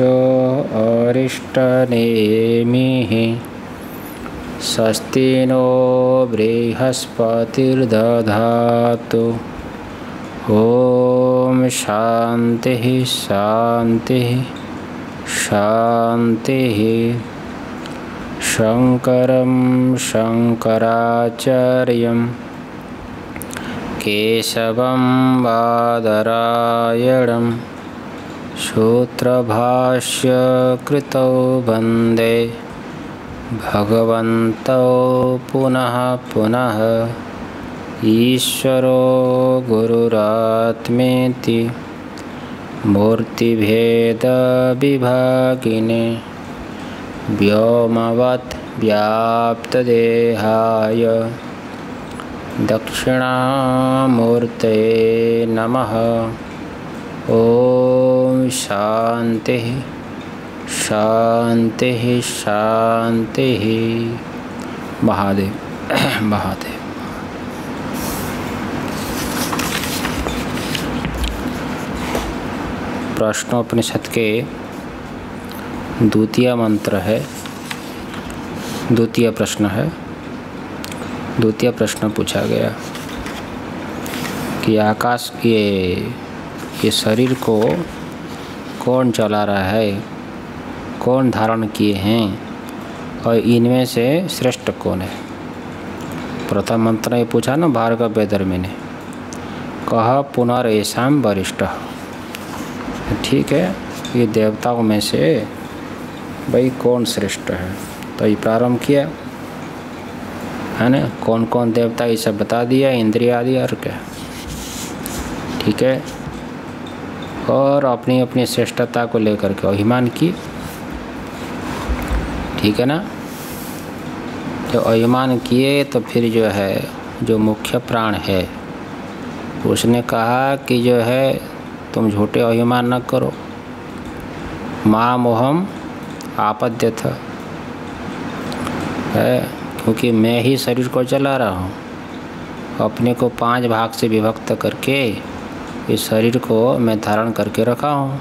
अरिष्टनेमिः स्वस्ति नो बृहस्पतिर्दधातु। ॐ शान्तिः शान्तिः शान्तिः। शङ्करं शङ्कराचार्यं केशवं बादरायणं सूत्रभाष्यकृतौ वन्दे। भगवन्तौ पुनः पुनः। ईश्वरो गुरुरात्मेति। मूर्तिभेदविभागिने। व्योमवत् व्याप्तदेहाय। दक्षिणामूर्तये नमः। ॐ शान्तिः शान्तिः शान्तिः महादेव महादेव। प्रश्नोपनिषद के द्वितीय मंत्र है। द्वितीय प्रश्न है। द्वितीय प्रश्न पूछा गया कि आकाश, ये ये शरीर को कौन चला रहा है? कौन धारण किए हैं? और इनमें से श्रेष्ठ कौन है? प्रथम मंत्र ने पूछा ना भार्गव वेदर्मी ने। कह पुनर्षा वरिष्ठ। ठीक है, ये देवताओं में से भाई कौन श्रेष्ठ है? तो ये प्रारंभ किया। है ना? कौन कौन देवता ये सब बता दिया इंद्रिया आदि और क्या? ठीक है और अपनी अपनी श्रेष्ठता को लेकर के अभिमान की ठीक है ना? जो अभिमान किए तो फिर जो है, जो मुख्य प्राण है, उसने कहा कि जो है, तुम झूठे अभिमान न करो। माँ मोहम आपद्य था है? क्योंकि मैं ही शरीर को चला रहा हूँ। अपने को पाँच भाग से विभक्त करके इस शरीर को मैं धारण करके रखा हूँ।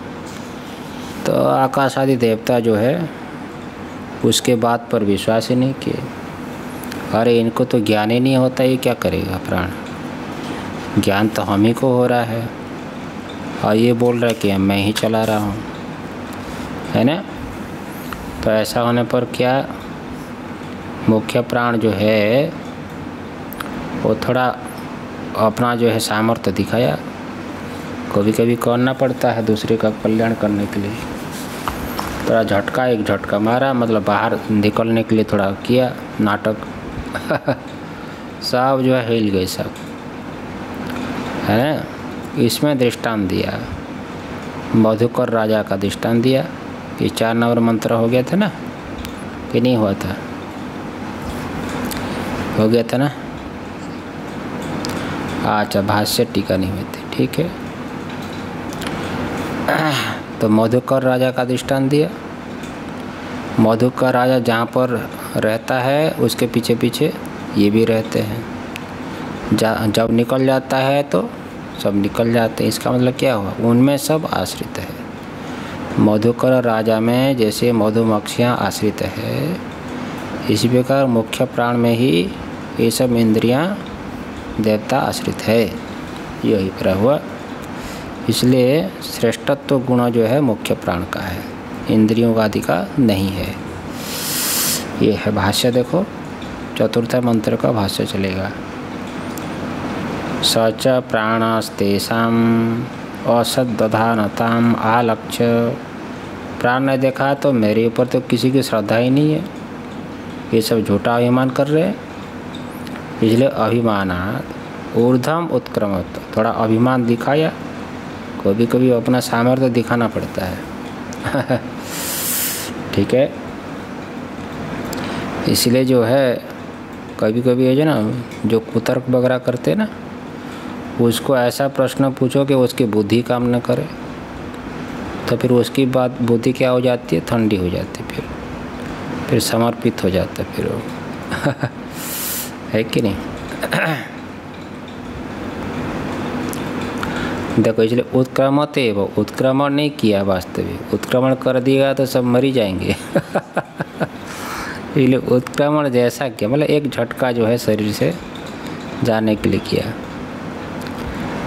तो आकाश आदि देवता जो है, उसके बात पर विश्वास ही नहीं किए। अरे, इनको तो ज्ञान ही नहीं होता, ये क्या करेगा प्राण? ज्ञान तो हम ही को हो रहा है। और ये बोल रहा है कि मैं ही चला रहा हूँ। है ना? तो ऐसा होने पर क्या मुख्य प्राण जो है, वो थोड़ा अपना जो है सामर्थ्य दिखाया। कभी कभी करना पड़ता है दूसरे का कल्याण करने के लिए। थोड़ा झटका, एक झटका मारा मतलब बाहर निकलने के लिए थोड़ा किया, नाटक। सब जो है हिल गए सब। है ना? इसमें दृष्टांत दिया। मधुकर राजा का दृष्टांत दिया ये चार नंबर मंत्र हो गया था ना, कि नहीं हुआ था? हो गया था ना? अच्छा भाष्य टीका नहीं हुई थी ठीक है। तो मधुकर राजा का दृष्टांत दिया। मधुकर राजा जहाँ पर रहता है, उसके पीछे पीछे ये भी रहते हैं। जब निकल जाता है तो सब निकल जाते हैं। इसका मतलब क्या हुआ? उनमें सब आश्रित है। मधुकर राजा में जैसे मधुमक्खियाँ आश्रित है, इसी प्रकार मुख्य प्राण में ही ये सब इंद्रियाँ, देवता आश्रित है। यही पर हुआ इसलिए श्रेष्ठत्व गुण जो है मुख्य प्राण का है। इंद्रियों आदि का नहीं है। ये है भाष्य, देखो। चतुर्थ मंत्र का भाष्य चलेगा। सच प्राणस्तेषा असदधानताम आलक्ष्य। प्राण ने देखा तो मेरे ऊपर तो किसी की श्रद्धा ही नहीं है। ये सब झूठा अभिमान कर रहे हैं। इसलिए अभिमानात ऊर्धम उत्क्रमत थोड़ा अभिमान दिखाया। कभी कभी अपना सामर्थ्य दिखाना पड़ता है। ठीक है? इसलिए जो है कभी कभी है जो ना, जो कुतर्क वगैरह करते ना, उसको ऐसा प्रश्न पूछो कि उसकी बुद्धि काम न करे तो फिर उसकी बात, बुद्धि क्या हो जाती है? ठंडी हो जाती है फिर। फिर समर्पित हो जाता है फिर वो। है कि नहीं? देखो इसलिए उत्क्रमते वो उत्क्रमण नहीं किया वास्तविक। उत्क्रमण कर दिएगा तो सब मरी जाएँगे। इसलिए उत्क्रमण जैसा किया मतलब एक झटका जो है शरीर से जाने के लिए किया।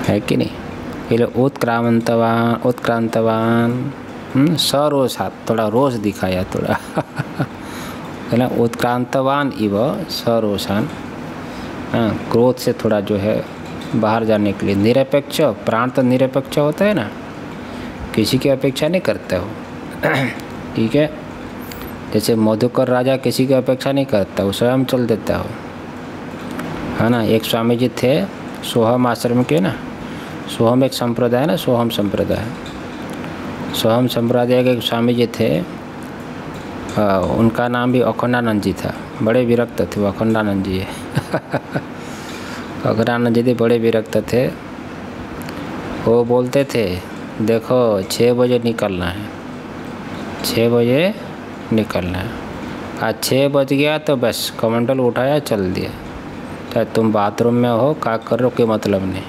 है कि नहीं? इसलिए उत्क्रांतवान उत्क्रांतवान हम्म, हाथ थोड़ा रोष दिखाया थोड़ा। है उत्क्रांतवान इव सरोसान। हाँ क्रोध से थोड़ा जो है बाहर जाने के लिए निरपेक्ष प्राण तो निरपेक्ष होता है ना? किसी की अपेक्षा नहीं करते हो। ठीक है? जैसे मधुकर राजा किसी की अपेक्षा नहीं करता वो स्वयं चल देता हो। है ना? एक स्वामी जी थे सोहम आश्रम के ना? सोहम एक संप्रदाय है ना? सोहम संप्रदाय। सोहम संप्रदाय के एक स्वामी जी थे आ, उनका नाम भी अखंडानंद जी था। बड़े विरक्त थे वो अखंडानंद जी। अखंडानंद जी बड़े विरक्त थे। वो बोलते थे, देखो छः बजे निकलना है। छः बजे निकलना है। आज छः बज गया तो बस, कमंडल उठाया, चल दिया। चाहे तुम बाथरूम में हो का करो के मतलब नहीं।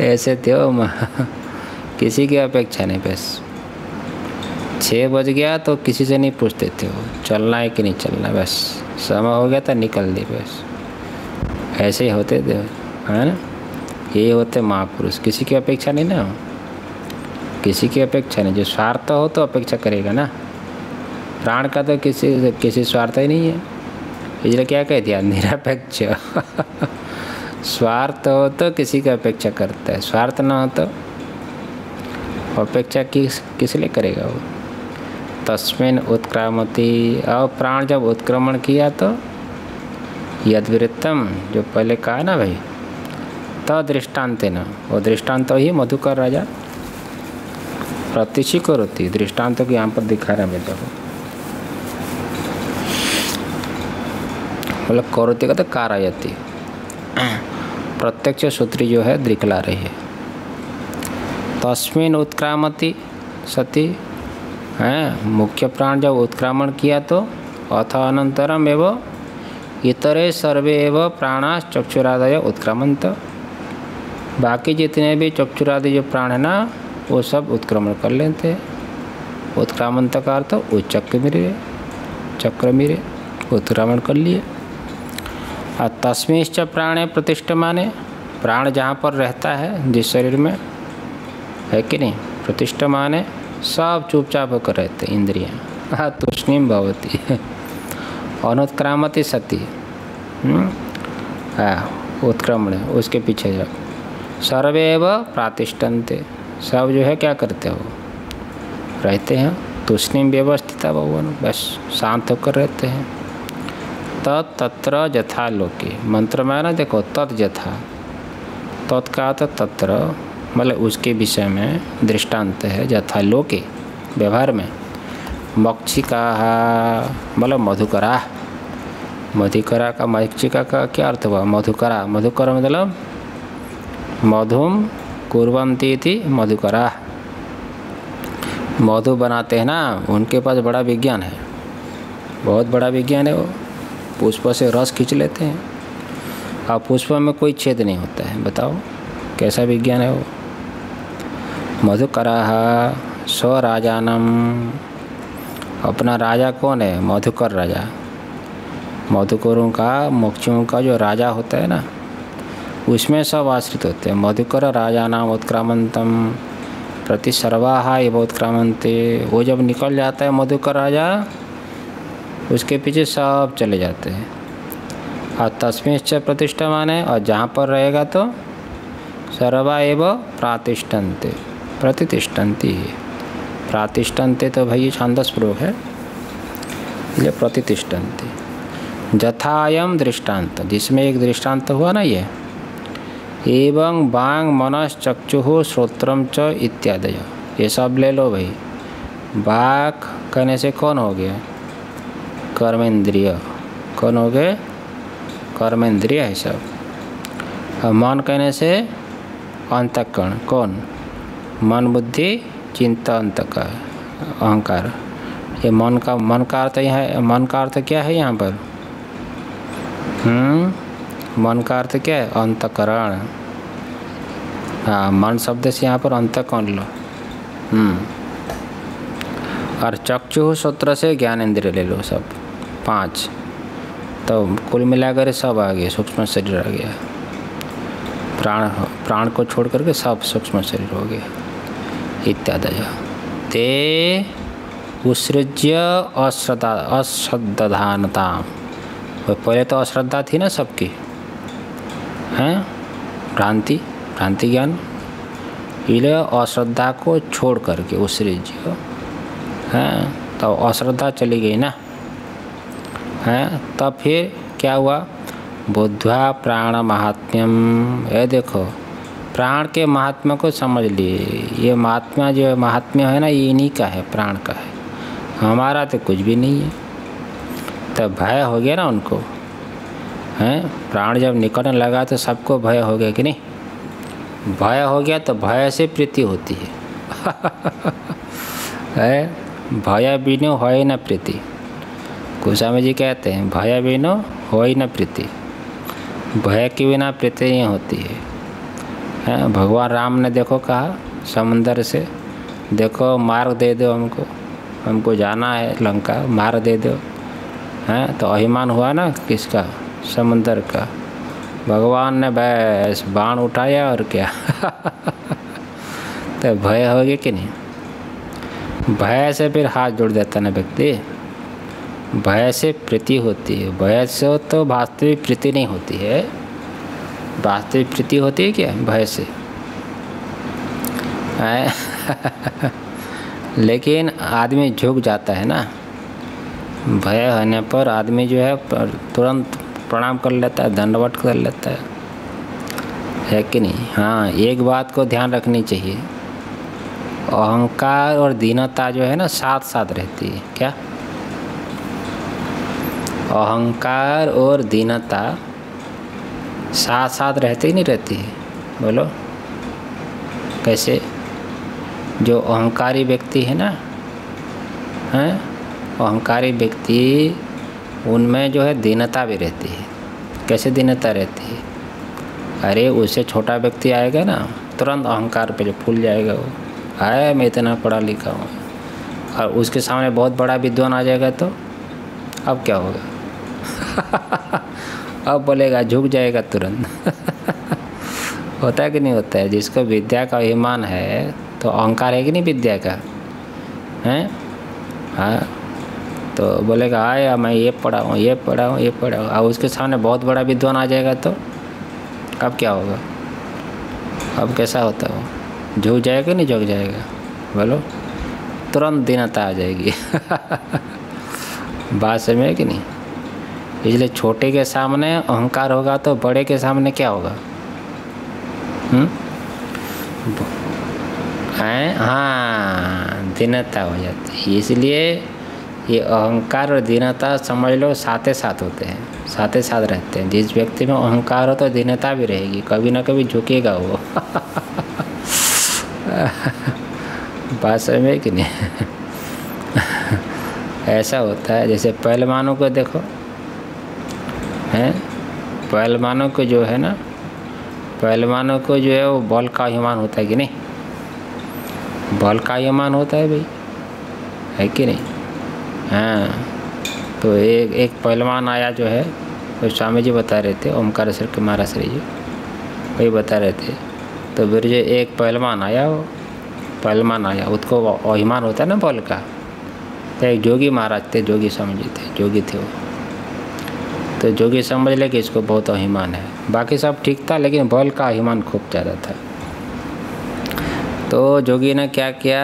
ऐसे थे हो किसी की अपेक्षा नहीं बस। छः बज गया तो किसी से नहीं पूछते थे वो, चलना है कि नहीं चलना? बस, समय हो गया तो निकल दी बस। ऐसे ही होते थे, है ना? ये होते महापुरुष। किसी की अपेक्षा नहीं ना किसी की अपेक्षा नहीं। जो स्वार्थ हो तो अपेक्षा करेगा ना। प्राण का तो किसी किसी स्वार्थ ही नहीं है। इसलिए क्या कह दिया? निरपेक्ष। स्वार्थ हो तो किसी की अपेक्षा करता है। स्वार्थ ना हो तो अपेक्षा किस किस लिए करेगा वो? तस्मिन उत्क्रामती। और प्राण जब उत्क्रमण किया तो यदवृत्तम जो पहले कहा ना भाई तो दृष्टांत न वो दृष्टांत ही मधुकर राजा। प्रतिशी करोती दृष्टांत को यहाँ पर दिखा रहा है देखो मतलब करोती का तो कारयती। प्रत्यक्ष सूत्री जो है, दिखला रही है। तस्मिन उत्क्रामती सती, है, मुख्य प्राण जब उत्क्रामण किया तो अथ अनंतरम एवं इतरे सर्वे एवं प्राणा चक्षुरादय उत्क्रामंत बाकी जितने भी चक्षुरादि जो प्राण है ना, वो सब उत्क्रमण कर लेते हैं। उत्क्रामंत का अर्थ वो चक्र मिरे चक्र मिरे, उत्क्रमण कर लिए। और तस्मिश्च प्राणे प्रतिष्ठ माने, प्राण जहाँ पर रहता है, जिस शरीर में, है कि नहीं? प्रतिष्ठ माने, सब चुपचाप होकर रहते इंद्रियाँ। तूष्णीम भवती। अनुत्क्रामती सती। हम्म? हाँ उत्क्रमण उसके पीछे जाओ। सर्वेव प्रातिष्ठन्ते। सब जो है, क्या करते हो? रहते हैं तूष्णीम व्यवस्थित भगवान, बस शांत होकर रहते हैं। तत् तत्र जथा लोके। मंत्र में ना, देखो, तत् जथा। तत् का तो तत्र मतलब उसके विषय में दृष्टांत है, जथा लोके, व्यवहार में। मक्षिका। मतलब मधुकरा। मधुकरा का मक्षिका का क्या अर्थ हुआ? मधुकरा। मधुकर मतलब मधुम कुरवंती थी मधुकरा। मधु बनाते हैं ना, उनके पास बड़ा विज्ञान है। बहुत बड़ा विज्ञान है वो। पुष्प से रस खींच लेते हैं। और पुष्प में कोई छेद नहीं होता है, बताओ, कैसा विज्ञान है वो? मधुकरा, स्वराजानम। अपना राजा कौन है? मधुकर राजा। मधुकरों का, मोक्षों का जो राजा होता है ना, उसमें सब आश्रित होते हैं। मधुकर राजा नाम उत्क्रामंतम प्रति सर्वाहा ये उत्क्रामंते वो जब निकल जाता है मधुकर राजा, उसके पीछे सब चले जाते हैं। और तस्मिश्च प्रतिष्ठा माने और जहाँ पर रहेगा तो सर्वा एवं प्रातिष्ठन्ते, प्रतिष्ठन्ति प्रातिष्ठन्ते तो भाई ये छांदस प्रयोग है। ये प्रतिष्ठन्ति जथायम दृष्टांत जिसमें एक दृष्टांत हुआ ना ये, एवं बांग मनस चक्षु श्रोत्रम च इत्यादि ये सब ले लो भाई। बाक कहने से कौन हो गया? कर्मेंद्रिय। कौन हो गए? कर्मेंद्रिय है सब। और मन कहने से अंतकरण। कौन? मन बुद्धि चिंता अंत का अहंकार। ये मन का मन का अर्थ यहाँ, मन का अर्थ क्या है यहाँ पर? हम्म? मन का अर्थ क्या है? अंतकरण। हाँ मन शब्द से यहाँ पर अंत कौन लो। हम्म। और चक्षु सूत्र से ज्ञान इंद्रिय ले लो सब। पाँच। तो कुल मिलाकर सब आ गया, सूक्ष्म शरीर आ गया। प्राण प्राण को छोड़ करके सब सूक्ष्म शरीर हो गया। इत्यादि ते उत्सृज्य अश्रद्धा अश्रद्धानता पहले तो अश्रद्धा थी ना सबकी। हैं? भ्रांति भ्रांति ज्ञान इसलिए अश्रद्धा को छोड़ करके उत्सृज्य हैं? तो अश्रद्धा चली गई ना। हैं? तब फिर क्या हुआ? बुद्धवा प्राण महात्म्यम। ये देखो प्राण के महात्मा को समझ लिए। ये महात्मा जो है, महात्म्य है ना, ये इन्हीं का है, प्राण का है। हमारा तो कुछ भी नहीं है। तब भय हो गया ना उनको। हैं? प्राण जब निकलने लगा तो सबको भय हो गया कि नहीं? भय हो गया तो भय से प्रीति होती है। है? भय बिनो हो न प्रीति। गोस्वामी जी कहते हैं, भय बिनो ही न प्रीति। भय के बिना प्रीति नहीं होती है। हैं। भगवान राम ने देखो कहा, समुंदर से, देखो, मार्ग दे दो हमको। हमको जाना है लंका, मार दे दो। हैं तो अभिमान हुआ ना किसका? समुंदर का। भगवान ने बस बाण उठाया और क्या? तो भय हो गया कि नहीं? भय से फिर हाथ जोड़ देता ना व्यक्ति। भय से प्रीति होती है। भय से तो वास्तविक प्रीति नहीं होती है। वास्तविक प्रीति होती है क्या? भय से। लेकिन आदमी झुक जाता है ना। भय होने पर आदमी जो है तुरंत प्रणाम कर लेता है दंडवट कर लेता है। है कि नहीं? हाँ एक बात को ध्यान रखनी चाहिए। अहंकार और दीनता जो है ना साथ साथ रहती है। क्या? अहंकार और दीनता साथ साथ रहती ही नहीं रहती है। बोलो। कैसे? जो अहंकारी व्यक्ति है ना, हैं? अहंकारी व्यक्ति उनमें जो है दीनता भी रहती है। कैसे दीनता रहती है? अरे, उससे छोटा व्यक्ति आएगा ना, तुरंत अहंकार पे जो फूल जाएगा वो, आए, मैं इतना पढ़ा लिखा हूँ। और उसके सामने बहुत बड़ा विद्वान आ जाएगा तो अब क्या होगा? अब बोलेगा, झुक जाएगा तुरंत। होता है कि नहीं होता है? जिसको विद्या का अभिमान है तो अहंकार है कि नहीं विद्या का? हैं? हाँ। तो बोलेगा आया मैं ये पढ़ा हूँ ये पढ़ा हूँ ये पढ़ा हूँ अब उसके सामने बहुत बड़ा विद्वान आ जाएगा तो? अब क्या होगा? अब कैसा होता हो झुक जाएगा नहीं झुक जाएगा? बोलो। तुरंत दीनता आ जाएगी। बात समझे कि नहीं? इसलिए छोटे के सामने अहंकार होगा तो बड़े के सामने क्या होगा? हम्म? हाँ? दीनता हो जाती है। इसलिए ये अहंकार और दीनता समझ लो साथ साथ होते हैं, साथ साथ रहते हैं। जिस व्यक्ति में अहंकार हो तो दीनता भी रहेगी, कभी ना कभी झुकेगा वो। बात समझ कि नहीं? ऐसा होता है, जैसे पहलवानों को देखो। हैं? पहलवानों को जो है ना, पहलवानों को जो है वो बॉल का अभिमान होता है कि नहीं? बॉल का अभिमान होता है भाई। है कि नहीं? हाँ। तो एक एक पहलवान आया जो है, वो स्वामी जी बता रहे थे, ओमकार सर के महाराज श्री जी। वही बता रहे थे। तो फिर जो एक पहलवान आया, वो पहलवान आया। उसको अभिमान होता है ना बॉल का। तो एक जोगी महाराज थे, जोगी स्वामी जी थे, जोगी थे वो। तो जोगी समझ ले कि इसको बहुत अभिमान है। बाकी सब ठीक था, लेकिन बल का अभिमान खूब ज़्यादा था। तो जोगी ने क्या किया?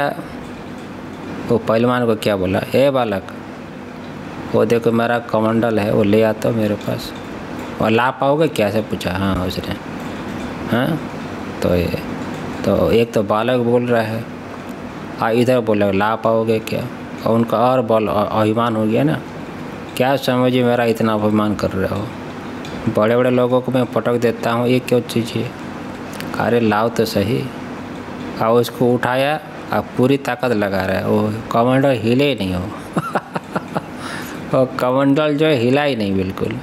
वो पहलवान को क्या बोला? ए बालक, वो देखो मेरा कमंडल है, वो ले आता हूँ मेरे पास। और ला पाओगे क्या? से पूछा। हाँ उसने। हाँ? तो ये तो एक तो बालक बोल रहा है। आ, इधर बोला, ला पाओगे क्या? और उनका और बल अभिमान हो गया ना। क्या समझिए मेरा इतना अभिमान कर रहे हो? बड़े बड़े लोगों को मैं पटक देता हूँ, ये क्यों चीज़? है अरे लाओ तो सही। और उसको उठाया और पूरी ताकत लगा रहा है। वो कमंडल हिले ही नहीं हो। वो कमंडल जो है, हिला ही नहीं बिल्कुल।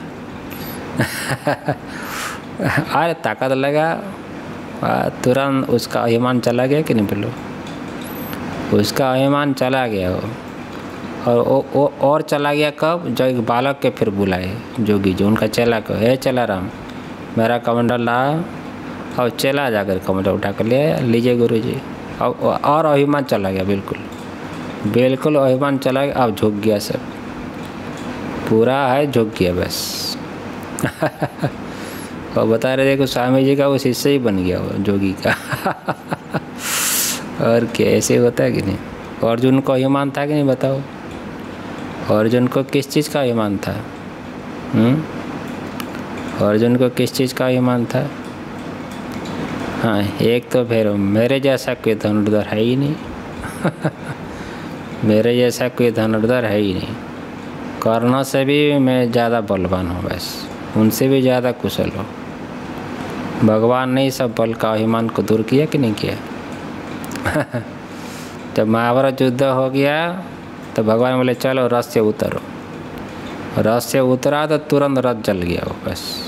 अरे, ताकत लगा। तुरंत उसका अभिमान चला गया कि नहीं बोलो उसका अभिमान चला गया वो और वो, वो और चला गया कब? एक बालक के फिर बुलाए जोगी जो उनका चला को है चला राम मेरा कमंडल ला और चला जाकर कमंडल उठा कर ले लीजिए गुरु जी अब और अभिमान चला गया बिल्कुल बिल्कुल अभिमान चला गया अब झुक गया सब। पूरा है झुक गया बस। और बता रहे थे कि स्वामी जी का वो शिष्य ही बन गया वो जोगी का। और क्या ऐसे होता है कि नहीं? अर्जुन को अभिमान था कि नहीं बताओ। अर्जुन को किस चीज़ का अभिमान था? हम्म? अर्जुन को किस चीज़ का अभिमान था? हाँ एक तो फिर मेरे जैसा कोई धनुर्धर है ही नहीं। मेरे जैसा कोई धनुर्धर है ही नहीं। कर्ण से भी मैं ज़्यादा बलवान हूँ बस। उनसे भी ज़्यादा कुशल हूँ। भगवान ने सब बल का अभिमान को दूर किया कि नहीं किया? जब महाभारत युद्ध हो गया तो भगवान बोले, चलो रथ से उतरो। रथ से उतरा तो तुरंत रथ जल गया वो, बस।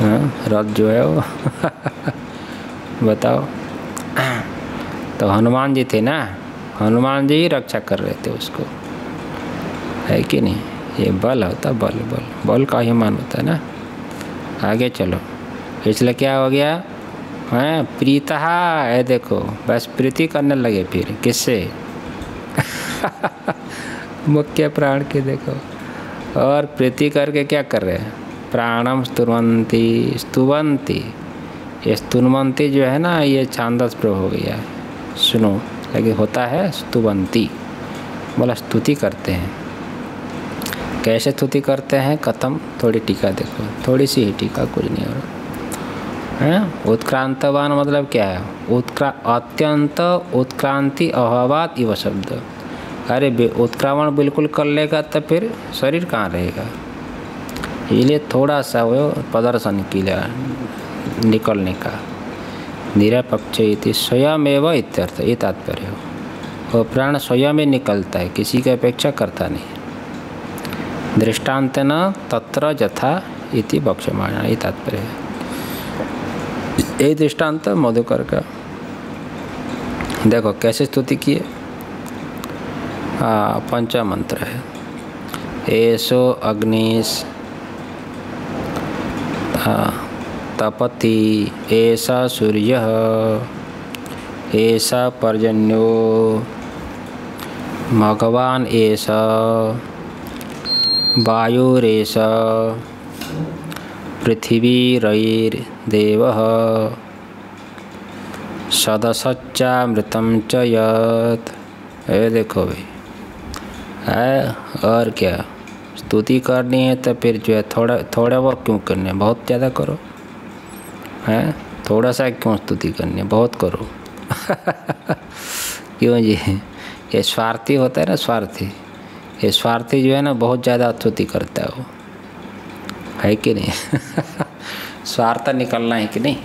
हाँ रथ जो है वो। बताओ। तो हनुमान जी थे ना? हनुमान जी ही रक्षा कर रहे थे उसको। है कि नहीं? ये बल होता, बल बल। बल का ही मान होता है ना? आगे चलो। इसलिए क्या हो गया? है, प्रीता है देखो, बस प्रीति करने लगे फिर। किससे? मुख्य प्राण के देखो। और प्रीति करके क्या कर रहे हैं? प्राणम स्तुवंती स्तुवंती। ये स्तुनवंती जो है ना, ये छांदस प्रयोग हो गया सुनो, लेकिन होता है स्तुवंती। बोला, स्तुति करते हैं। कैसे स्तुति करते हैं? कथम, थोड़ी टीका देखो। थोड़ी सी ही टीका, कुछ नहीं हो रहा है उत्क्रांतवान मतलब क्या है? उत्क्रा, अत्यंत उत्क्रांति अभावात इव शब्द। अरे उत्क्रामण बिल्कुल कर लेगा तो फिर शरीर कहाँ रहेगा? इसलिए थोड़ा सा वो प्रदर्शन किया निकलने का। निरपक्ष स्वयं एवं इत्यर्थ, ये तात्पर्य हो। वो प्राण स्वयं ही निकलता है, किसी की अपेक्षा करता नहीं। दृष्टांत न तत्र जथा इति बक्षमाण ये तात्पर्य है। यही दृष्टांत मधुकर का। देखो, कैसे स्तुति किए? पंचा मंत्र है। ऐसो अग्निश तपति ऐसा सूर्य ऐसा पर्जन्यो, भगवान ऐसा वायुरेशा पृथिवीरैर्देवः सदसच्चामृतम च ए, देखो भाई है, और क्या? स्तुति करनी है तो फिर जो है थोड़ा थोड़ा वो क्यों करने है? बहुत ज़्यादा करो। है? थोड़ा सा क्यों स्तुति करनी है? बहुत करो। क्यों जी? ये स्वार्थी होता है ना स्वार्थी। ये स्वार्थी जो है ना बहुत ज़्यादा स्तुति करता है वो। है कि नहीं? स्वार्थ निकलना है कि नहीं?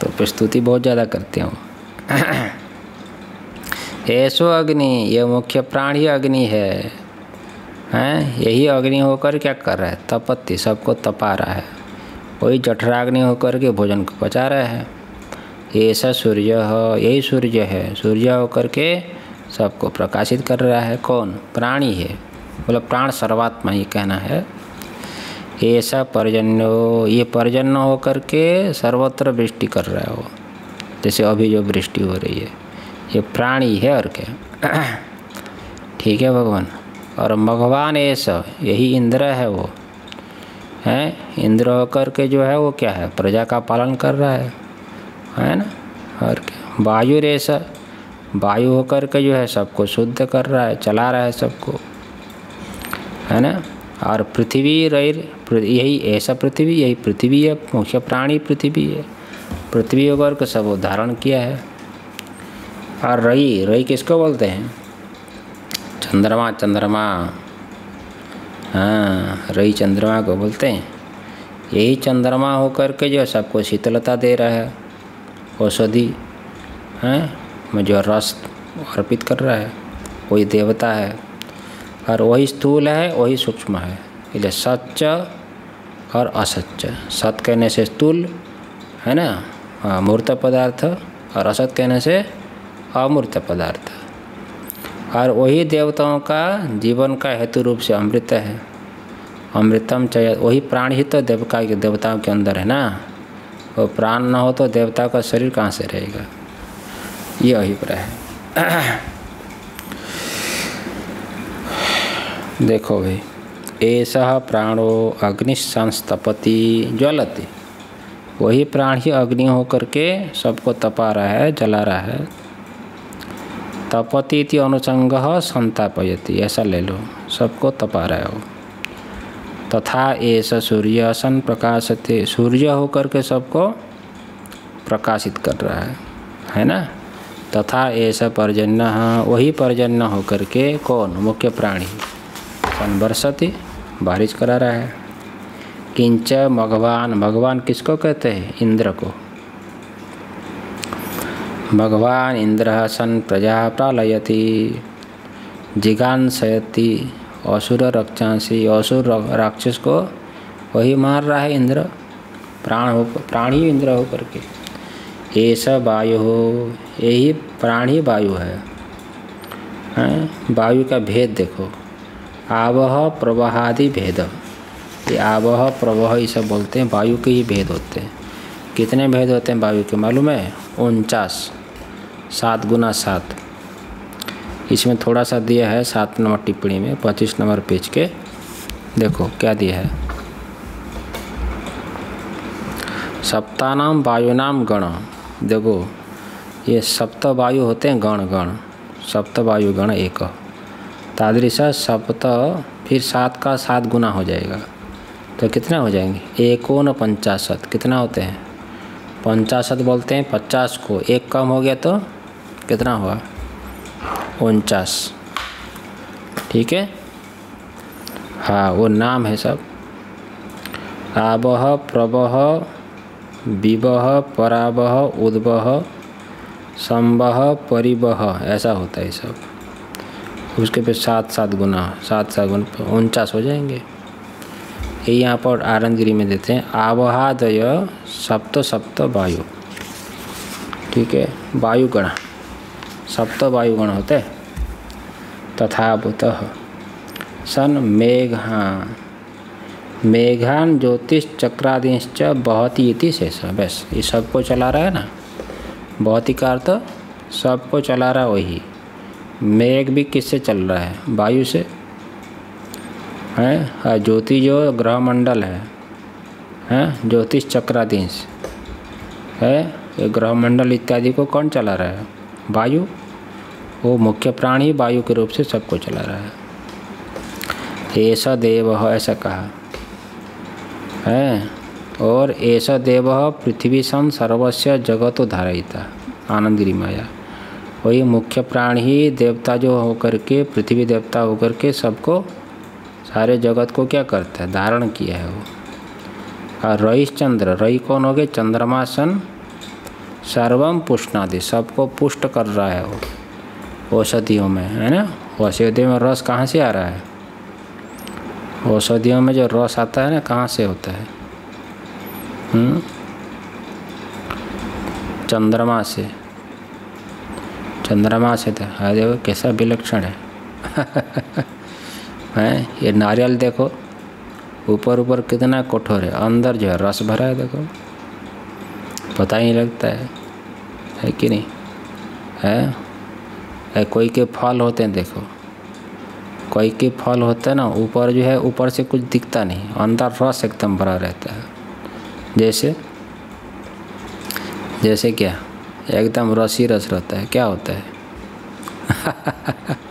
तो प्रस्तुति बहुत ज़्यादा करते हो ऐसो अग्नि, ये मुख्य प्राण अग्नि है। हैं? यही अग्नि होकर क्या कर रहा है? तपत्ति सबको तपा रहा है। वही जठराग्नि होकर के भोजन को पचा रहा है। ऐसा सूर्य हो, यही सूर्य है। सूर्य होकर के सबको प्रकाशित कर रहा है। कौन? प्राणी है। मतलब प्राण सर्वात्मा ही कहना है। ऐसा पर्जन्य, ये पर्जन्य होकर के सर्वत्र वृष्टि कर रहा है। वो जैसे अभी जो वृष्टि हो रही है। ये प्राणी है और क्या? ठीक है भगवान। और भगवान ऐसा यही इंद्र है वो। है? इंद्र होकर के जो है वो क्या है? प्रजा का पालन कर रहा है। है ना? और क्या? वायु ऐसा वायु होकर के जो है सबको शुद्ध कर रहा है, चला रहा है सबको। है ना? और पृथ्वी रैर यही ऐसा पृथ्वी, यही पृथ्वी है, मुख्य प्राणी पृथ्वी है। पृथ्वी होकर के सब धारण किया है। और रई रई किसको बोलते हैं? चंद्रमा चंद्रमा। हाँ रई चंद्रमा को बोलते हैं। यही चंद्रमा होकर के जो सबको शीतलता दे रहा है, औषधि, हैं जो रस अर्पित कर रहा है वही देवता है। और वही स्थूल है, वही सूक्ष्म है, इसलिए सच और असच सत कहने से स्थूल, है ना? मूर्त पदार्थ और असत कहने से अमूर्त पदार्थ। और वही देवताओं का जीवन का हेतु रूप से अमृत है। अमृतम चाहिए वही प्राण ही तो देवका के देवताओं के अंदर है ना। वो प्राण न हो तो देवता का शरीर कहाँ से रहेगा? ये अभिप्राय है। देखो भाई ऐसा प्राणो अग्निशंस्तपति ज्वलती। वही प्राण ही अग्नि होकर के सबको तपा रहा है, जला रहा है। तपति इति अनुसंग संतापयति, ऐसा ले लो, सबको तपा रहा है तथा ऐसा सूर्य सन प्रकाशते, सूर्य होकर के सबको प्रकाशित कर रहा है है ना? तथा ऐसा पर्जन्य, वही पर्जन्य होकर के कौन? मुख्य प्राणी। सन बरसती, बारिश करा रहा है। किंच भगवान भगवान किसको कहते हैं? इंद्र को। भगवान इंद्र सन प्रजा प्रालयति। जिगांसयति, असुर रक्षांसी, असुर राक्षस को वही मार रहा है इंद्र, प्राण हो, प्राणी इंद्र हो करके ऐसा वायु हो यही प्राणी वायु है। वायु का भेद देखो। आवह प्रवाहादि भेद। ये आवह प्रवाह ये सब बोलते हैं, वायु के ही भेद होते हैं। कितने भेद होते हैं वायु के? मालूम है? उनचास। सात गुना सात। इसमें थोड़ा सा दिया है सात नंबर टिप्पणी में, पच्चीस नंबर पेज के। देखो, क्या दिया है? सप्तानाम वायुनाम गण। देखो, ये सप्त वायु होते हैं गण गण। सप्त वायु गण एक। तादृशा सप्त, फिर सात का सात गुना हो जाएगा। तो कितना हो जाएँगे? एकोन पंचाशत। कितना होते हैं? पंचाशत बोलते हैं, पचास को। एक कम हो गया तो कितना हुआ? उनचास। ठीक है? हाँ वो नाम है सब। आबह, प्रबह विवह पराबह उद्वह संबह परिवह ऐसा होता है सब। उसके पे सात सात गुना, सात सात गुना, उनचास हो जाएँगे। ये यहाँ पर आनंदगिरी में देते हैं। आवहादय सप्त सप्त वायु। ठीक है? वायुगण। सप्त वायुगण होते तथा बुत सन मेघान। मेघान ज्योतिष चक्रादिश्च बहती इति शेष बस, ये सबको चला रहा है ना? बहुत ही कार तो सबको चला रहा वही। मेघ भी किससे चल रहा है? वायु से। है? ज्योति जो ग्रह मंडल है, हैं? ज्योतिष चक्राधीश। है? ये ग्रह मंडल इत्यादि को कौन चला रहा है? वायु? वो मुख्य प्राणी वायु के रूप से सबको चला रहा है। ऐसा देव ऐसा कहा। है? और ऐसा देव पृथ्वी सन सर्वस्व जगत धारयिता आनंदगिरी माया। वही मुख्य प्राण ही देवता जो होकर के, पृथ्वी देवता होकर के सबको सारे जगत को क्या करता है? धारण किया है वो। और रईस चंद्र रई कौन हो गए? चंद्रमासन सर्वम पुष्णादि सबको पुष्ट कर रहा है वो औषधियों में है ना? औषधियों में रस कहाँ से आ रहा है? औषधियों में जो रस आता है ना कहाँ से होता है? हुँ? चंद्रमा से। चंद्रमा से था तो, देखो कैसा विलक्षण है। हैं? ये नारियल देखो। ऊपर ऊपर कितना कठोर है। अंदर जो है रस भरा है देखो। पता ही नहीं लगता है। है कि नहीं? है, है कोई के फल होते हैं देखो। कोई के फल होते हैं ना ऊपर जो है ऊपर से कुछ दिखता नहीं। अंदर रस एकदम भरा रहता है। जैसे जैसे क्या? एकदम रस ही रस रहता है। क्या होता है?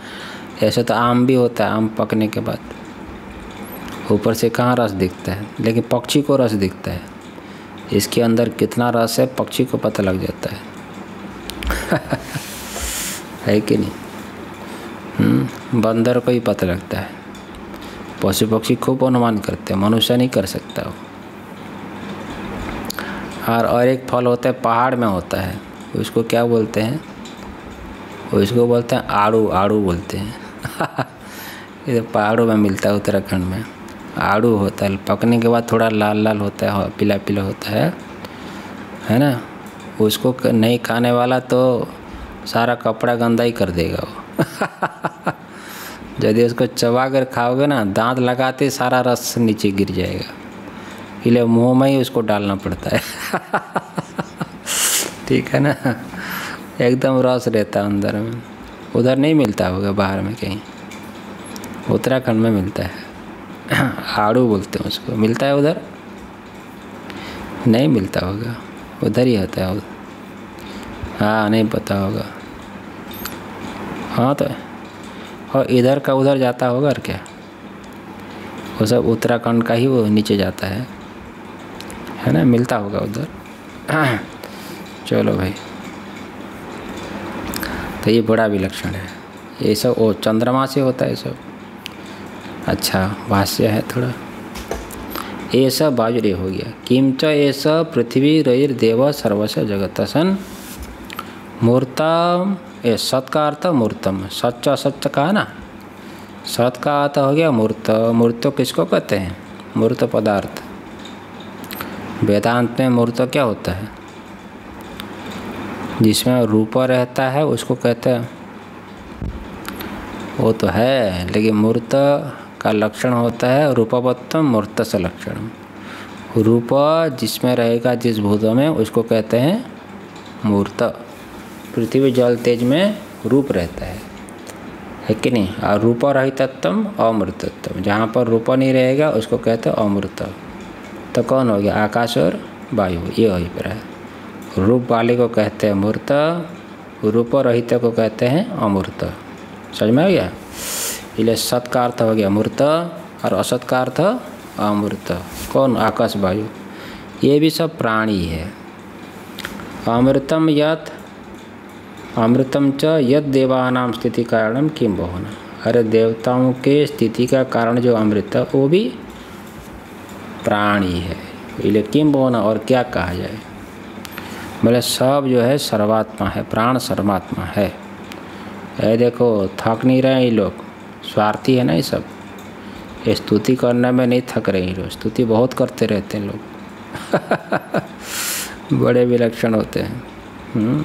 ऐसे तो आम भी होता है आम पकने के बाद। ऊपर से कहाँ रस दिखता है? लेकिन पक्षी को रस दिखता है। इसके अंदर कितना रस है पक्षी को पता लग जाता है। है कि नहीं? हम्म, बंदर को ही पता लगता है। पशु पक्षी खूब अनुमान करते हैं मनुष्य नहीं कर सकता वो। और और एक फल होता है पहाड़ में होता है। उसको क्या बोलते हैं? उसको बोलते हैं आड़ू आड़ू बोलते हैं। ये पहाड़ों में मिलता है उत्तराखंड में। आड़ू होता है, पकने के बाद थोड़ा लाल लाल होता है, पीला पीला होता है है ना? उसको नहीं खाने वाला तो सारा कपड़ा गंदा ही कर देगा वो। यदि उसको चबा कर खाओगे ना, दांत लगाते सारा रस नीचे गिर जाएगा। इसलिए मुँह में ही उसको डालना पड़ता है। ठीक है ना? एकदम रस रहता है अंदर में। उधर नहीं मिलता होगा, बाहर में कहीं। उत्तराखंड में मिलता है। आड़ू बोलते हैं उसको। मिलता है उधर? नहीं मिलता होगा। उधर ही आता है हाँ नहीं पता होगा। हाँ तो और इधर का उधर जाता होगा और क्या? वो सब उत्तराखंड का ही वो नीचे जाता है। है ना? मिलता होगा उधर। चलो भाई। तो ये बड़ा विलक्षण है। ये सब, ओ, चंद्रमा से होता है सब। अच्छा भाष्य है थोड़ा। ऐसा बाजुरे हो गया। किमच ऐसा पृथ्वी रईर देव सर्वस्व जगत सन। मूर्तम, ये सत का अर्थ मूर्तम। सच असत्य का ना? सत का अर्थ हो गया मूर्त। मूर्त किसको कहते हैं? मूर्त पदार्थ। वेदांत में मूर्त क्या होता है? जिसमें रूप रहता है, उसको कहते हैं। वो तो है, लेकिन मूर्त का लक्षण होता है रूपवत्तम मूर्त से लक्षण रूप जिसमें रहेगा, जिस भूतों में, उसको कहते हैं मूर्त। पृथ्वी जल तेज में रूप रहता है। है कि नहीं? और रूप रहितत्म अमृतत्व जहाँ पर रूप नहीं रहेगा, उसको कहते हैं अमृत तो कौन हो गया? आकाश और वायु, ये वही पर है। रूप वाले को कहते हैं मूर्त, रूप रहित को कहते हैं अमूर्त। समझ में आ गया? इसलिए सत का अर्थ हो गया मूर्त और असत का अर्थ अमूर्त। कौन? आकाश वायु। ये भी सब प्राणी है। अमृतम यत, अमृतम च यद देवानाम स्थिति कारणम किम बहुना अरे देवताओं के स्थिति का कारण जो अमृत, वो भी प्राणी है। इसलिए किम बहुना और क्या कहा जाए? बोले, सब जो है सर्वात्मा है, प्राण सर्वात्मा है। ये देखो, थक नहीं रहे ये लोग। स्वार्थी है ना ये सब? ये स्तुति करने में नहीं थक रहे हैं लोग। स्तुति बहुत करते रहते हैं लोग। बड़े विलक्षण होते हैं। हम्म।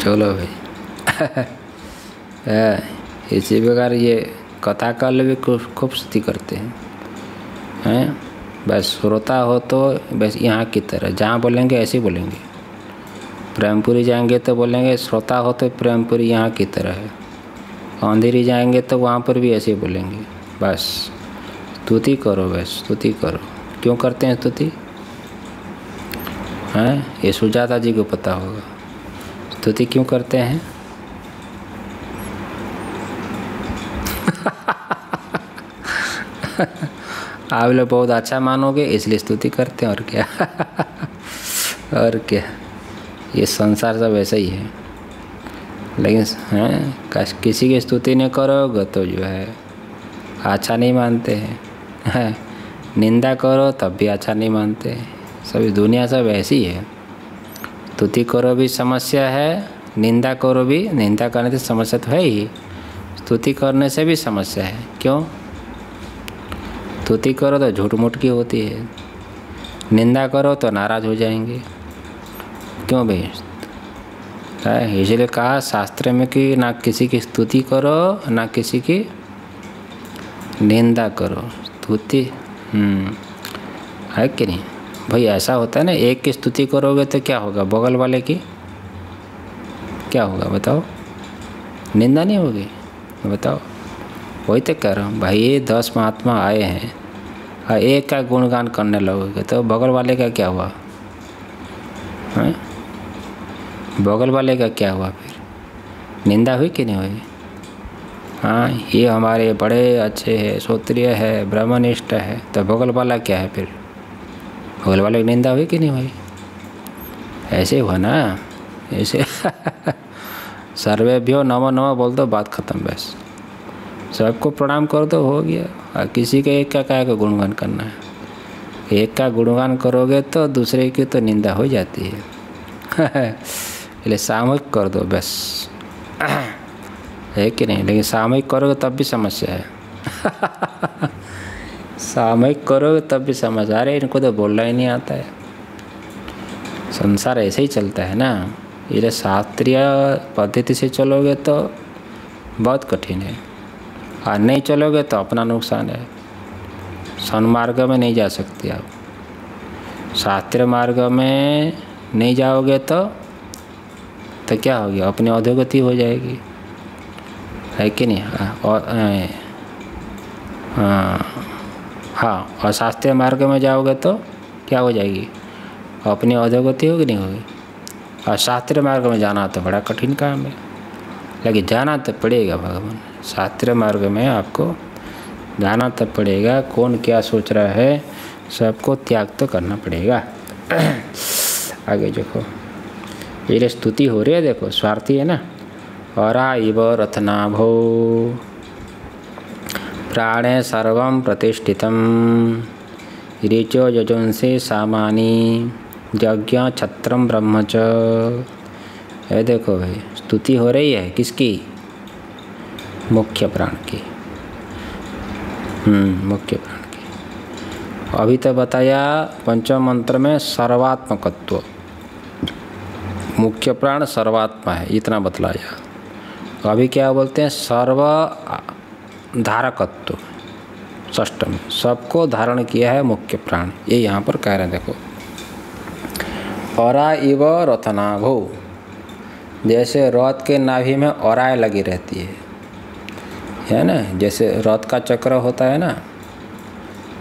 चलो भाई। इसी प्रकार ये कथा काल भी खूब स्तुति करते हैं। हैं? बस श्रोता हो तो बस यहाँ की तरह, जहाँ बोलेंगे ऐसे बोलेंगे। प्रेमपुरी जाएँगे तो बोलेंगे, श्रोता हो तो प्रेमपुरी यहाँ की तरह है। अंधेरी जाएँगे तो वहाँ पर भी ऐसे बोलेंगे। बस, स्तुति करो बस, स्तुति करो। क्यों करते हैं स्तुति? हैं, ये सुजाता जी को पता होगा। स्तुति क्यों करते हैं? आप लोग बहुत अच्छा मानोगे, इसलिए स्तुति करते हैं, और क्या? और क्या? ये संसार सब ऐसा ही है। लेकिन, हैं किसी की स्तुति नहीं करोगे तो जो है अच्छा नहीं मानते हैं। है, निंदा करो तब भी अच्छा नहीं मानते सभी दुनिया सब ऐसी है। स्तुति करो भी समस्या है, निंदा करो भी। निंदा करने से समस्या तो है ही। स्तुति करने से भी समस्या है। क्यों? स्तुति करो तो झूठ मूठ की होती है। निंदा करो तो नाराज़ हो जाएँगे। क्यों भाई? इसलिए कहा शास्त्र में कि ना किसी की स्तुति करो ना किसी की निंदा करो। स्तुति हम्म, है कि नहीं? भाई ऐसा होता है ना एक की स्तुति करोगे तो क्या होगा? बगल वाले की? क्या होगा? बताओ। निंदा नहीं होगी? बताओ। वही तो कह रहा हूँ भाई, ये दस महात्मा आए हैं और एक का गुणगान करने लगोगे तो बगल वाले का क्या हुआ? है? बगल वाले का क्या हुआ फिर? निंदा हुई कि नहीं हुई? हाँ ये हमारे बड़े अच्छे है श्रोत्रिय है, ब्रह्मनिष्ठ है तो बगल वाला क्या है फिर? बगल वाले की निंदा हुई कि नहीं हुई? ऐसे हुआ ना? ऐसे? सर्वेभ्यो नमो नमो बोल दो, बात ख़त्म, बस। सबको प्रणाम कर दो, हो गया। और किसी का एक का क्या का गुणगान करना है। एक का गुणगान करोगे तो दूसरे की तो निंदा हो जाती है। इसलिए सामूहिक कर दो, बस। है कि नहीं? लेकिन सामूहिक करोगे तब भी समस्या है। सामूहिक करोगे तब भी समझ आ रहे इनको तो बोलना ही नहीं आता है। संसार ऐसे ही चलता है ना। ये शास्त्रीय पद्धति से चलोगे तो बहुत कठिन है। और नहीं चलोगे तो अपना नुकसान है। सन्मार्ग में नहीं जा सकते आप। शास्त्रीय मार्ग में नहीं जाओगे तो तो क्या होगी? अपनी अधोगति हो जाएगी। है कि नहीं? हाँ, और हाँ हाँ और शास्त्रीय मार्ग में जाओगे तो क्या हो जाएगी? अपनी अधोगति होगी नहीं होगी? और शास्त्रीय मार्ग में जाना तो बड़ा कठिन काम है। लेकिन जाना तो पड़ेगा भगवान। शास्त्रीय मार्ग में आपको जाना तब पड़ेगा, कौन क्या सोच रहा है, सबको त्याग तो करना पड़ेगा। आगे देखो। ये स्तुति हो रही है देखो, स्वार्थी है ना? और इव रथनाभो प्राणे सर्व प्रतिष्ठित ऋचो यजुंसे सामानी, यज्ञ छत्रम ब्रह्म च। ये देखो भाई, स्तुति हो रही है किसकी? मुख्य प्राण की। हम्म, मुख्य प्राण की। अभी तो बताया पंचम मंत्र में सर्वात्मकत्व। मुख्य प्राण सर्वात्मा है इतना बतलाया। अभी क्या बोलते हैं? सर्व धारकत्व। षष्टम सबको धारण किया है मुख्य प्राण। ये यहाँ पर कह रहे हैं देखो। औरा इव रथनाभो। जैसे रथ के नाभि में औराय लगी रहती है। है ना? जैसे रथ का चक्र होता है ना,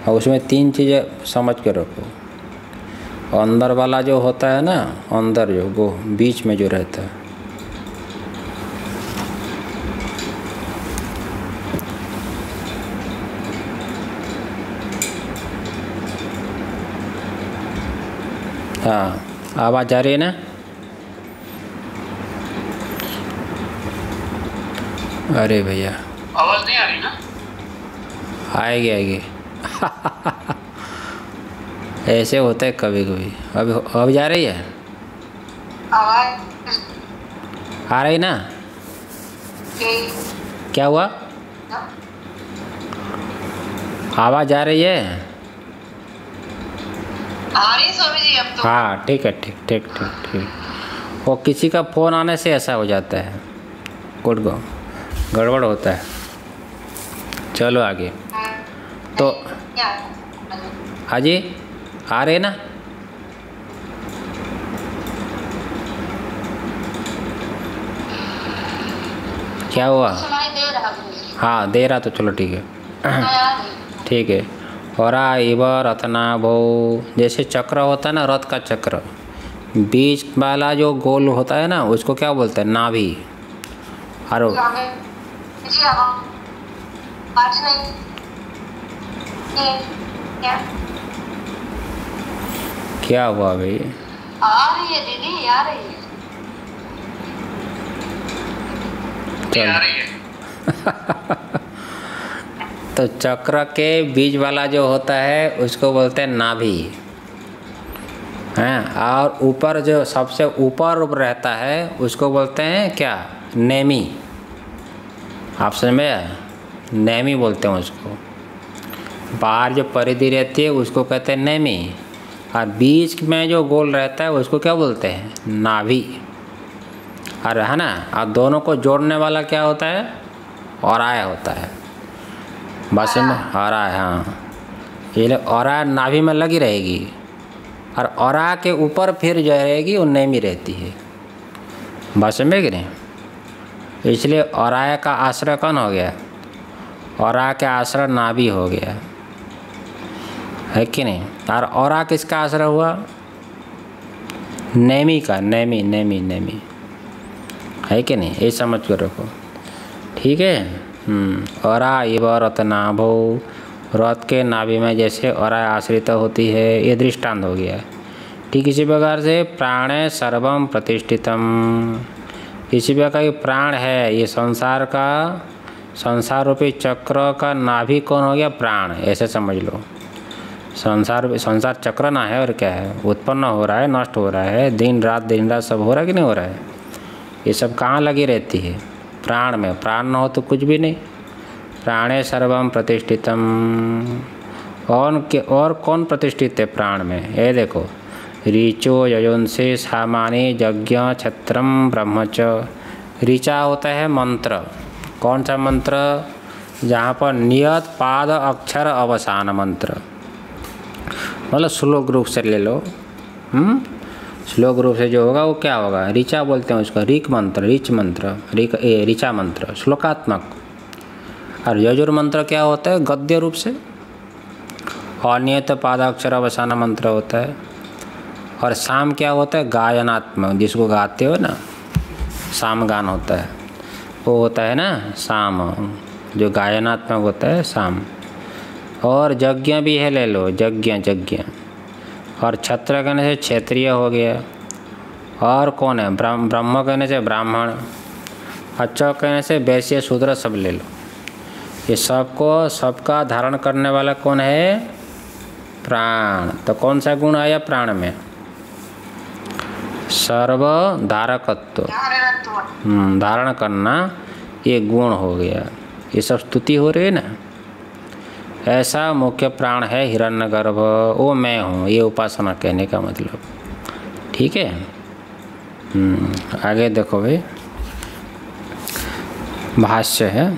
और उसमें तीन चीज़ें समझ के रखो। अंदर वाला जो होता है ना, अंदर जो, वो बीच में जो रहता है। हाँ आवाज़ आ रही है ना? अरे भैया। आवाज़ नहीं आ रही ना? आएगी आएगी। ऐसे होता है कभी कभी अभी अब जा रही है? आवाज़? आ रही ना? क्या हुआ? आवाज़ आ रही है? आ रही स्वामी जी अब तो। हाँ ठीक है ठीक ठीक ठीक ठीक। वो किसी का फ़ोन आने से ऐसा हो जाता है। गुड गो गड़बड़ होता है। चलो आगे। तो क्या हाँ जी आ रहे ना? क्या हुआ? हाँ दे रहा तो चलो ठीक है। ठीक है। और इव रत्ना भो जैसे चक्र होता है ना, रथ का चक्र। बीच वाला जो गोल होता है ना, उसको क्या बोलते हैं? नाभि। और क्या क्या हुआ भाई? आ रही है दीदी आ रही है तो चक्र के बीज वाला जो होता है उसको बोलते हैं नाभि। हैं? और ऊपर जो सबसे ऊपर रहता है उसको बोलते हैं क्या? नेमी। आप समझ में? नेमी बोलते हैं उसको। बाहर जो परिधि रहती है, उसको कहते हैं नैमी। और बीच में जो गोल रहता है, उसको क्या बोलते हैं? नाभि। और है ना, और दोनों को जोड़ने वाला क्या होता है? औराय होता है। बस में औराय हाँ। ये औराय नाभि में लगी रहेगी। और औरा के ऊपर फिर जो रहेगी, वो नैमी रहती है। बस में नहीं? इसलिए औराय का आश्रय कौन हो गया? औरा के आश्रय नाभि हो गया। है कि नहीं? और औरा किसका आश्रय हुआ? नेमी का, नेमी नेमी नेमी। है कि नहीं? ये समझ कर रखो। ठीक है? और औरा इव रत्नाभो। रथ के नाभि में जैसे और आश्रित होती है, ये दृष्टांत हो गया। ठीक इसी प्रकार से प्राणे सर्वम प्रतिष्ठितम। इसी प्रकार प्राण है, ये संसार का संसार रूपी चक्र का नाभि कौन हो गया? प्राण। ऐसे समझ लो। संसार संसार चक्र ना है और क्या है? उत्पन्न हो रहा है, नष्ट हो रहा है दिन रात दिन रात सब हो रहा है कि नहीं हो रहा है? ये सब कहाँ लगी रहती है? प्राण में। प्राण ना हो तो कुछ भी नहीं। प्राणे सर्वम प्रतिष्ठितम। और के, और कौन प्रतिष्ठित है प्राण में? ये देखो। ऋचो यजुंसे सामान्य यज्ञ छत्रम ब्रह्मच ऋचा होता है मंत्र। कौन सा मंत्र? जहाँ पर नियत, पाद, अक्षर, अवसान मंत्र। मतलब श्लोक रूप से ले लो। हम्म? श्लोक रूप से जो होगा वो क्या होगा? ऋचा बोलते हैं उसका, ऋक मंत्र, ऋच मंत्र, ऋक, ए, ऋचा मंत्र, श्लोकात्मक। और यजुर मंत्र क्या होता है? गद्य रूप से। अनियत पादाक्षर अवसान मंत्र होता है। और शाम क्या होता है? गायनात्मक, जिसको गाते हो ना शाम गान होता है। वो होता है ना शाम जो गायनात्मक होता है शाम और यज्ञ भी है, ले लो। यज्ञ यज्ञ। और छत्र कहने से क्षेत्रीय हो गया। और कौन है? ब्रह्म ब्रह्म कहने से ब्राह्मण। अच्छा कहने से वैश्य शूद्र सब ले लो। ये सबको, सबका धारण करने वाला कौन है? प्राण। तो कौन सा गुण आया? प्राण में। सर्व धारकत्व। हम्म, धारण करना ये गुण हो गया। ये सब स्तुति हो रही है ना? ऐसा मुख्य प्राण है हिरण्यगर्भ। वो मैं हूँ ये उपासना कहने का मतलब। ठीक है? हम्म, आगे देखो भाई। भाष्य है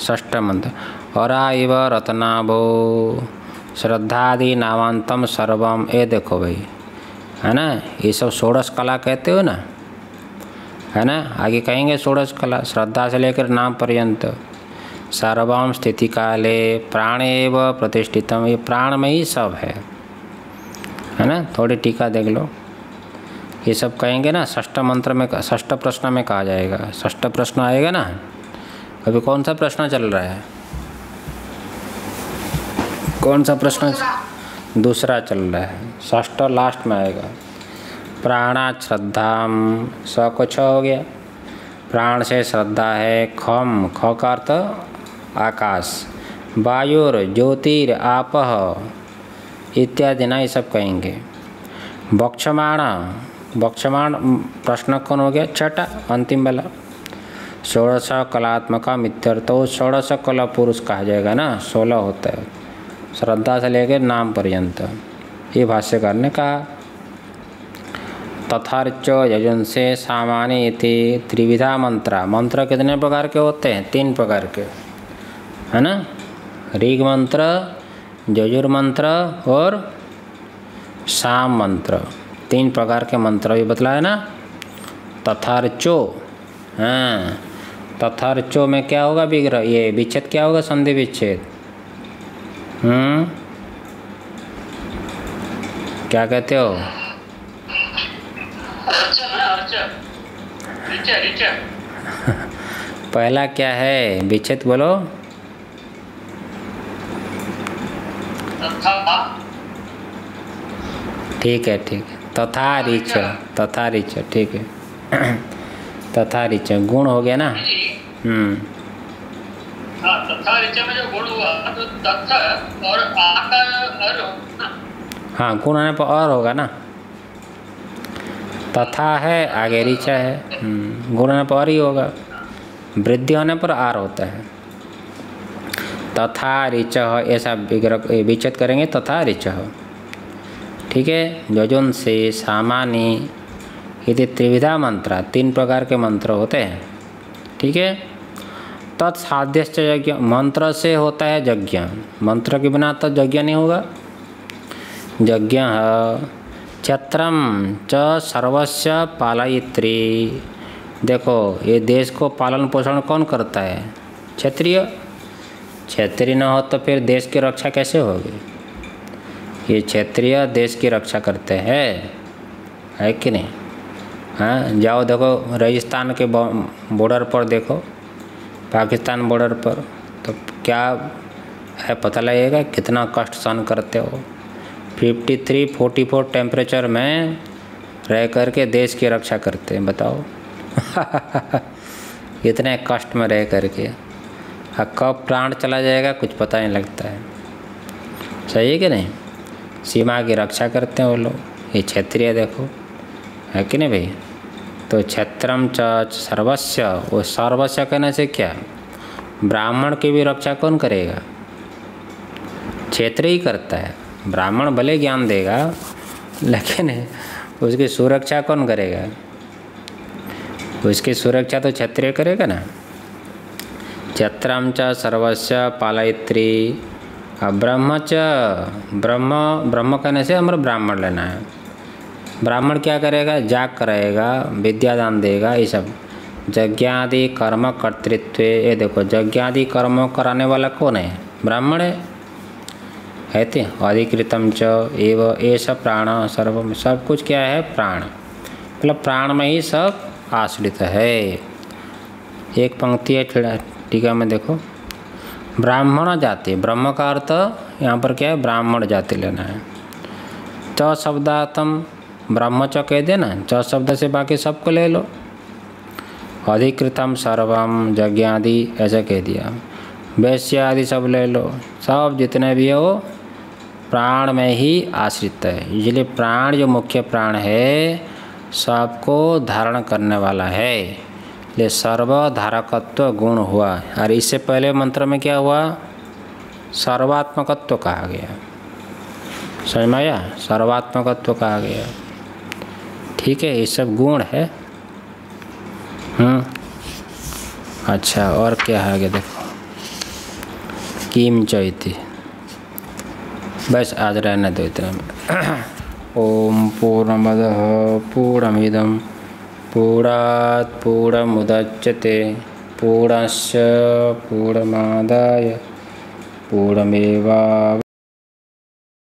षष्ठ मंत्र और इव रत्नाभो श्रद्धादि नामांतम सर्वम। ये देखो भाई। है ना? ये सब षोड़श कला कहते हो ना? है ना? आगे कहेंगे षोड़श कला, श्रद्धा से लेकर नाम पर्यंत। सर्वम स्थिति काले प्राण एव प्रतिष्ठितम, ये प्राण में ही सब है। है ना? थोड़ी टीका देख लो। ये सब कहेंगे ना, षष्ठ मंत्र में, षष्ठ प्रश्न में कहा जाएगा। षष्ठ प्रश्न आएगा ना? अभी कौन सा प्रश्न चल रहा है? कौन सा प्रश्न? दूसरा चल रहा है। षष्ठ लास्ट में आएगा। प्राणा श्रद्धा, स को छ हो गया। प्राण से श्रद्धा है खम, ख का अर्थ आकाश। वायुर ज्योतिर आप इत्यादि ना ये सब कहेंगे। बक्षमाण बक्षमाण प्रश्न कौन हो गया? छठा, अंतिम वाला। षोड़श कलात्मका मित्र तो षोड़श कला पुरुष कहा जाएगा ना? सोलह होता है। श्रद्धा से लेकर नाम पर्यंत। ये भाष्यकार ने कहा, तथार्च यजन से सामान्य इति त्रिविधा मंत्र। मंत्र कितने प्रकार के होते हैं? तीन प्रकार के। है ना? ऋग मंत्र, यजुर मंत्र और साम मंत्र। तीन प्रकार के मंत्र भी बतलाया ना? तथार्चो। हाँ। तथार्चो में क्या होगा? विग्रह। ये विच्छेद क्या होगा? संधि विच्छेद हम्म? क्या कहते हो? पहला क्या है? विच्छेद बोलो। ठीक है ठीक है। तथा रिच तथा। रिच ठीक है। तथा रिच गुण हो गया ना? हम्म। ऋचा में जो गुण हुआ तो और अर हाँ गुण आने पर और होगा ना। तथा है आगे ऋचा है हम्म, गुण आने पर और ही होगा। वृद्धि होने पर आर होता है। तथा ऋच ऐसा विग्रह विच्छेद करेंगे तथा ऋच ठीक है? यजुन से सामान्य यदि त्रिविधा मंत्र तीन प्रकार के मंत्र होते हैं। ठीक है? तत्साध्यश्च यज्ञ। मंत्र से होता है यज्ञ। मंत्र के बिना तो यज्ञ नहीं होगा। यज्ञ छत्रम च सर्वस्व पालयित्री। देखो, ये देश को पालन पोषण कौन करता है? क्षत्रिय। क्षत्रिय न हो तो फिर देश की रक्षा कैसे होगी? ये क्षेत्रीय देश की रक्षा करते हैं। है कि नहीं? हाँ जाओ देखो राजस्थान के बॉर्डर पर देखो। पाकिस्तान बॉर्डर पर तो क्या है पता लगेगा कितना कष्ट सहन करते हो? 53 44 टेम्परेचर में रह कर के देश की रक्षा करते हैं, बताओ। इतने कष्ट में रह करके। कब प्राण चला जाएगा कुछ पता नहीं लगता है। सही है कि नहीं? सीमा की रक्षा करते हैं वो लोग। ये क्षेत्रीय देखो। है कि नहीं भाई? तो क्षेत्रम च सर्वस्व वो सर्वस्व कहने से क्या? ब्राह्मण की भी रक्षा कौन करेगा? क्षेत्र ही करता है। ब्राह्मण भले ज्ञान देगा, लेकिन उसकी सुरक्षा कौन करेगा? उसकी सुरक्षा तो क्षत्रिय करेगा ना। छत्रम च सर्वस्व पालयत्री ब्रह्म च, ब्रह्म ब्रह्म कहने से हमारा ब्राह्मण लेना है। ब्राह्मण क्या करेगा? जाग कराएगा विद्यादान देगा, ये सब। यज्ञादि कर्म कर्तृत्व, ये देखो, यज्ञादि कर्म कराने वाला कौन है? ब्राह्मण है। कहते अधिकृतम च, एव ऐसा प्राण सर्व सब कुछ क्या है? प्राण। मतलब प्राण में ही सब आश्रित है। एक पंक्ति है टीका में देखो। ब्राह्मण जाति, ब्रह्म का अर्थ यहाँ पर क्या है? ब्राह्मण जाति लेना है। च शब्दातम ब्रह्म च कह देना, च शब्द से बाकी सबको ले लो। अधिकृतम सर्वम यज्ञादि, ऐसा कह दिया। वैश्य आदि सब ले लो। सब जितने भी है, प्राण में ही आश्रित है। इसलिए प्राण जो मुख्य प्राण है, सबको धारण करने वाला है। इसलिए सर्वधारकत्व गुण हुआ। और इससे पहले मंत्र में क्या हुआ? सर्वात्मकत्व कहा गया। समझ में आया? सर्वात्मकत्व कहा गया। ठीक है, ये सब गुण है। हम्म अच्छा और क्या है आगे देखो। किम चैती। बस आज रहने दो इतना। में ओम पूर्णमद पूर्णमिदम पूर्णात् पूर्णमुदच्यते। पूर्णस्य पूर्णमादाय। पूर्णमेवा